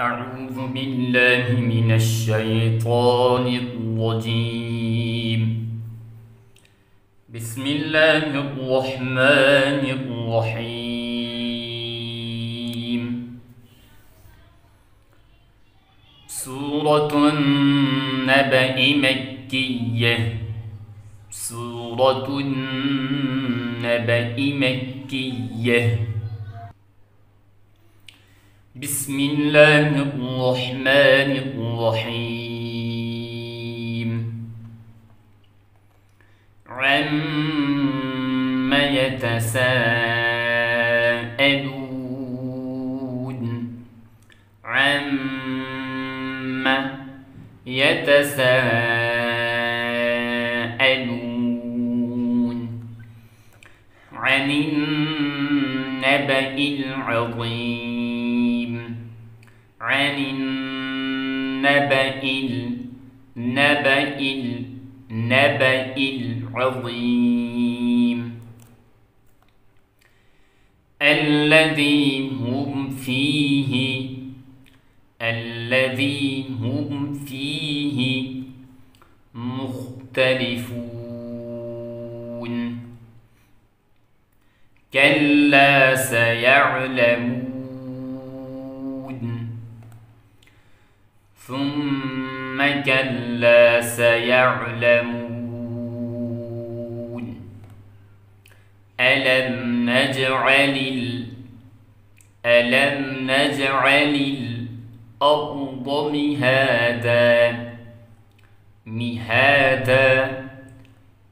أعوذ بالله من الشيطان الرجيم. بسم الله الرحمن الرحيم. سورة النبأ مكية. سورة النبأ مكية. بسم الله الرحمن الرحيم. عم يتساءلون. عم يتساءلون. عن النبأ العظيم. عن النبأ النبأ النبأ العظيم. الذي هم فيه الذي هم فيه مختلفون. كلا سيعلمون ثم كلا سيعلمون. ألم نجعل ألم نجعل الأرض مهادا؟ مهادا؟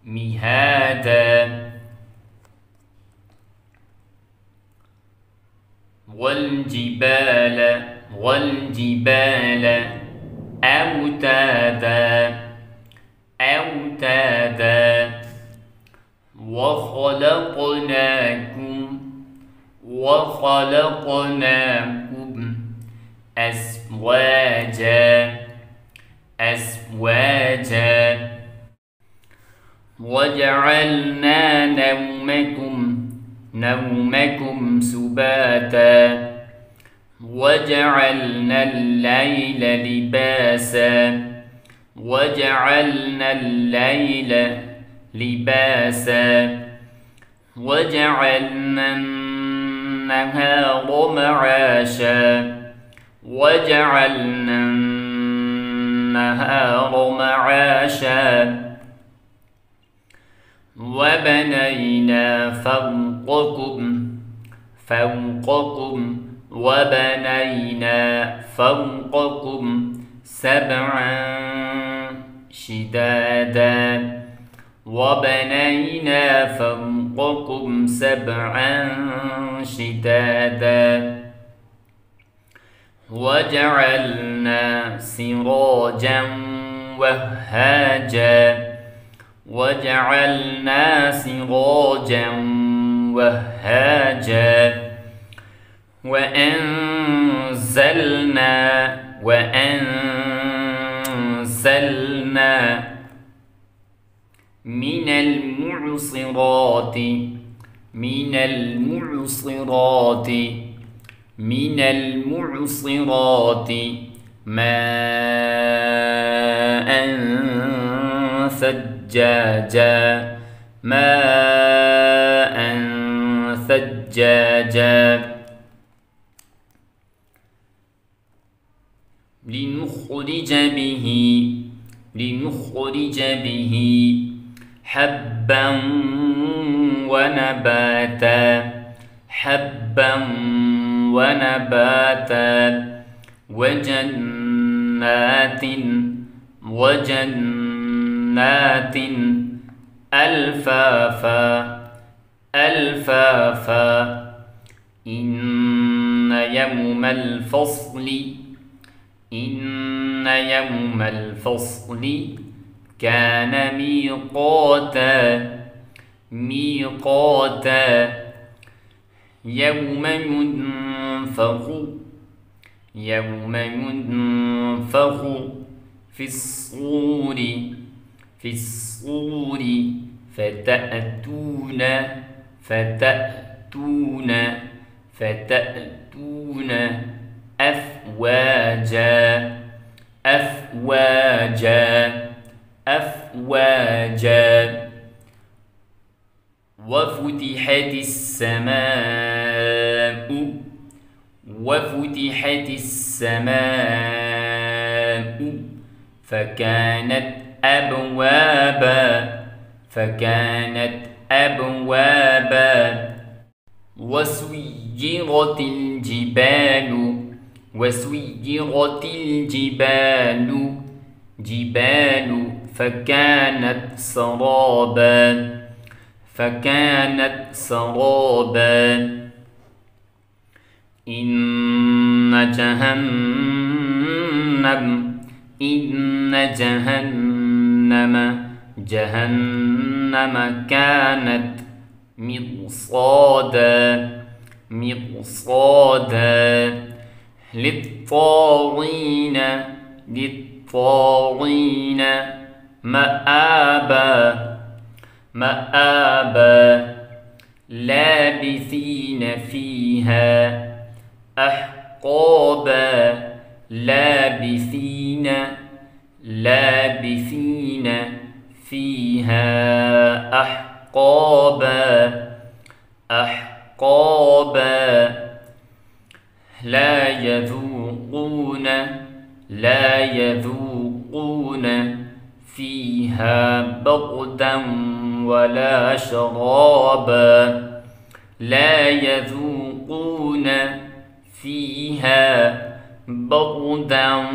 مهادا؟ والجبال والجبال أوتادا أوتادا وخلقناكم وخلقناكم أزواجا أزواجا. وجعلنا نومكم نومكم سباتا. وجعلنا الليل لباسا. وجعلنا الليل لباسا. وجعلنا النهار معاشا. وجعلنا النهار معاشا. وبنينا فوقكم فوقكم وبنينا فوقكم سبعا شدادا. وبنينا فوقكم سبعا شدادا. وجعلنا سراجا وهاجا. وجعلنا سراجا وهاجا. وأنزلنا وأنزلنا من المعصرات من المعصرات من المعصرات ماء ثجاجا ماء ثجاجا لنخرج به لنخرج به حبا ونباتا حبا ونباتا وجنات وجنات ألفافا ألفافا. إن يوم الفصل إن يوم الفصل كان ميقاتا ميقاتا. يوم ينفخ يوم ينفخ في الصور في الصور فتأتون فتأتون فتأتون أفواجا. أفواجا أفواجا. وفتحت السماء وفتحت السماء فكانت أبوابا فكانت أبوابا. وسيرت الجبال وسيرت الجبال جبال فكانت سرابا فكانت سرابا. إن جهنم إن جهنم جهنم كانت مرصادا مرصادا للطاغين للطاغين مآبا مآبا لابثين فيها أحقابا لابثين لابثين فيها أحقابا أحقابا لا يذوقون لا يذوقون فيها بردا ولا شرابا. لا يذوقون فيها بردا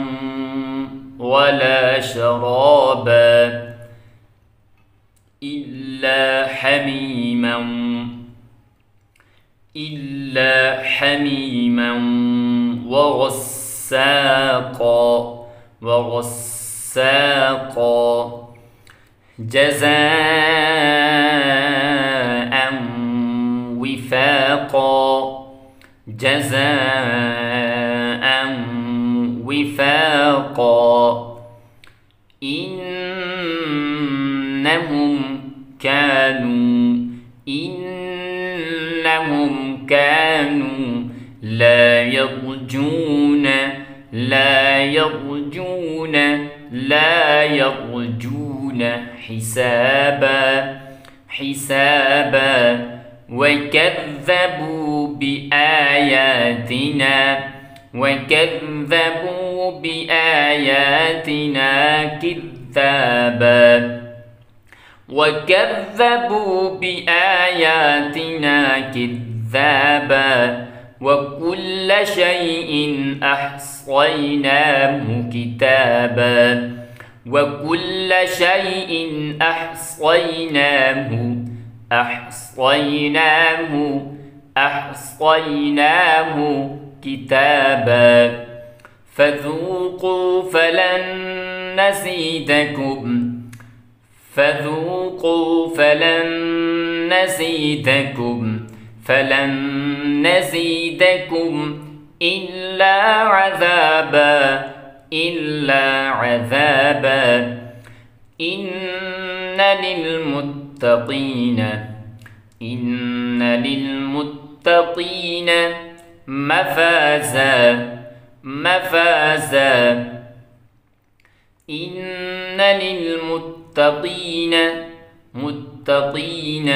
ولا شرابا إلا حميما. إلا حميما وغساقا وغساقا. جزاء وفاقا. جزاء وفاقا. إنهم كانوا إنهم كانوا لا يرجون لا يرجون لا يرجون حسابا حسابا وكذبوا بآياتنا وكذبوا بآياتنا كذابا. وكذبوا بآياتنا كذابا. وكل شيء أحصيناه كتابا وكل شيء أحصيناه أحصيناه أحصيناه كتابا فذوقوا فلن نزيدكم فذوقوا فلن نزيدكم فلن نزيدكم إلا عذابا إلا عذابا. إن للمتقين إن للمتقين مفازا مفازا. إن للمتقين متقين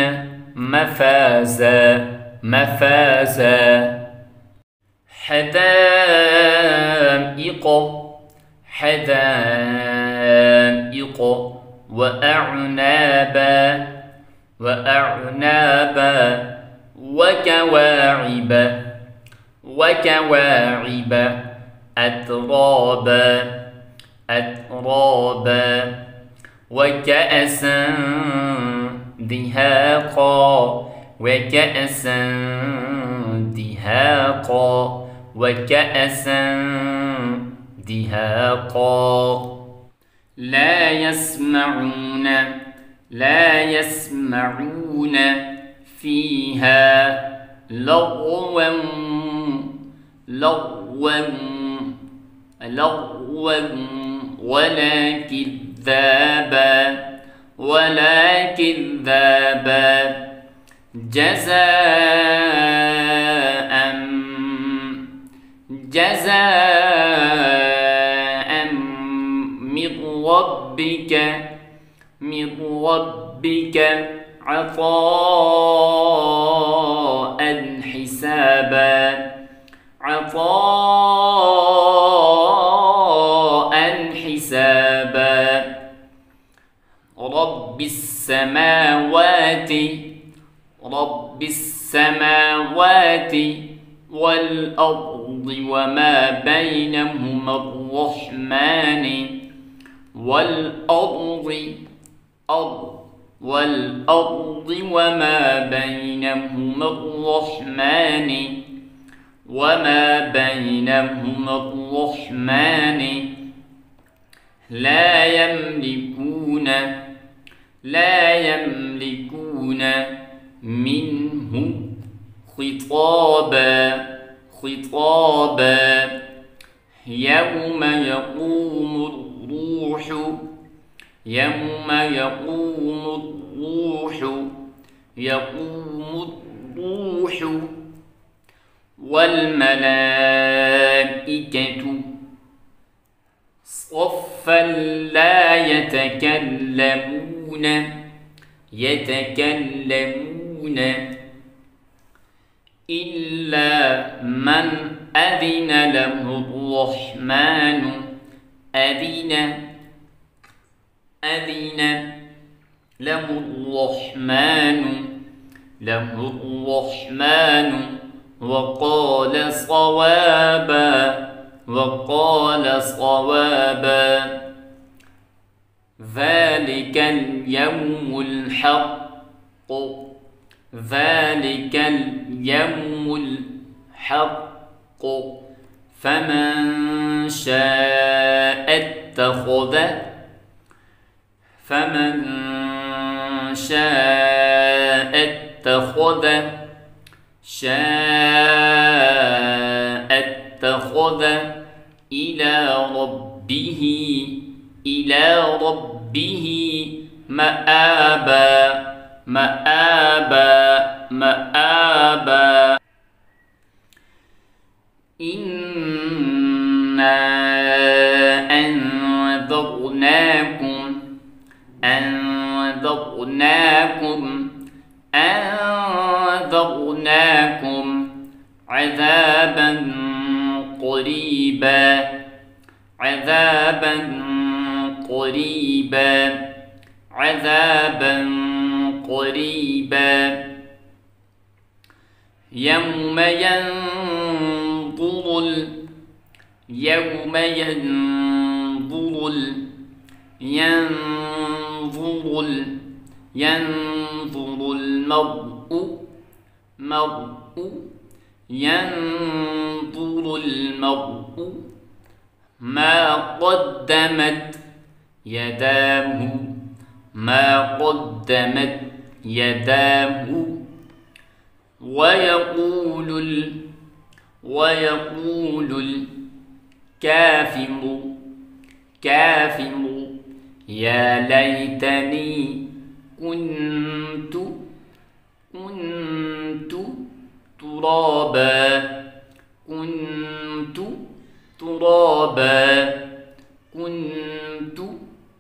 مفازا. مفازا. حدائق حدائق وأعنابا وأعنابا وكواعب وكواعب أترابا أترابا وكأسا دهاقا وكأسا دهاقا وكأسا دهاقا. لا يسمعون لا يسمعون فيها لغوا لغوا لغوا ولا كذابا ولا كذابا. جزاء جزاء من ربك من ربك عطاء حسابا عطاء حسابا. رب السماوات السماوات والأرض وما بينهما الرحمن والأرض أرض والأرض وما بينهما الرحمن وما بينهما الرحمن لا يملكون لا يملكون منه خطابا خطابا. يوم يقوم الروح يوم يقوم الروح يقوم الروح. والملائكة صفا لا يتكلمون يتكلمون. إلا من أذن له الرحمن. أذن أذن له الرحمن له الرحمن. وقال صوابا وقال صوابا ذلك اليوم الحق ذلك اليوم الحق فمن شاء اتخذ فمن شاء اتخذ شاء اتخذ إلى ربه إلى ربه مآبا مآبا مآبا. إنا أنذرناكم أنذرناكم أنذرناكم عذابا قريبا عذابا قريبا عذابا قريبا. يوم ينظر ال يوم ينظر ال ينظر ال ينظر المرء مرء ينظر المرء ما قدمت يداه ما قدمت يداه ويقول ال ويقول الكافر كافر يا ليتني كنت كنت ترابا كنت ترابا كنت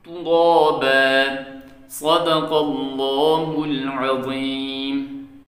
ترابا. صدق الله العظيم.